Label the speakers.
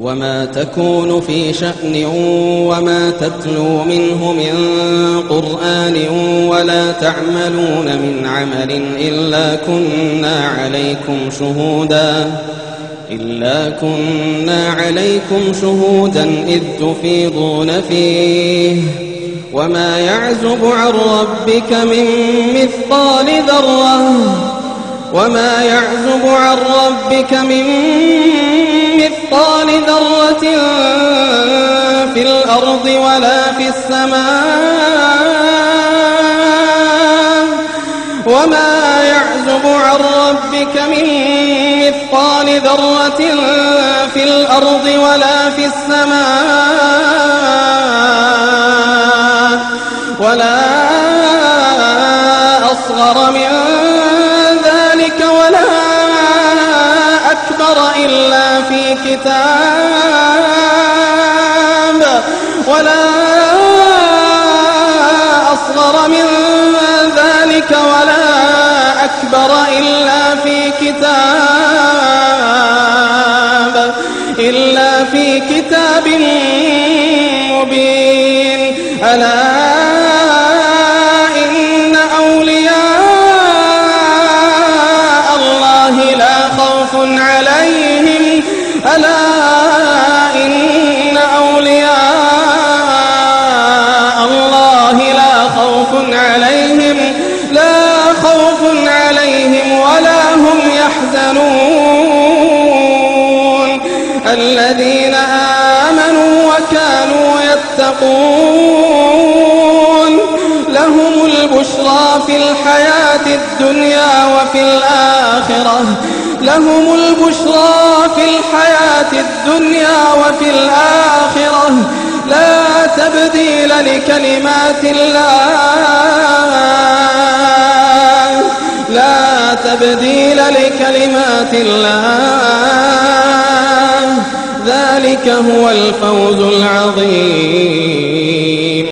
Speaker 1: وما تكون في شأن وما تتلو منه من قرآن ولا تعملون من عمل إلا كنا عليكم شهودا إلا كنا عليكم شهودا إذ تفيضون فيه. وما يعزب عن ربك من مثقال ذرة وما يعزب عن ربك من مثقال ذرة في الأرض ولا في السماء وما يعزب عن ربك من مثقال ذرة في الأرض ولا في السماء إلا في كتاب ولا أصغر من ذلك ولا أكبر إلا في كتاب إلا في كتاب مبين. ألا خوف عليهم. ألا إن أولياء الله لا خوف عليهم. لا خوف عليهم ولا هم يحزنون. الذين آمنوا وكانوا يتقون. لهم البشرى في الحياة الدنيا وفي الآخرة. لهم البشرى في الحياة الدنيا وفي الآخرة. لا تبديل لكلمات الله. لا تبديل لكلمات الله. ذلك هو الفوز العظيم.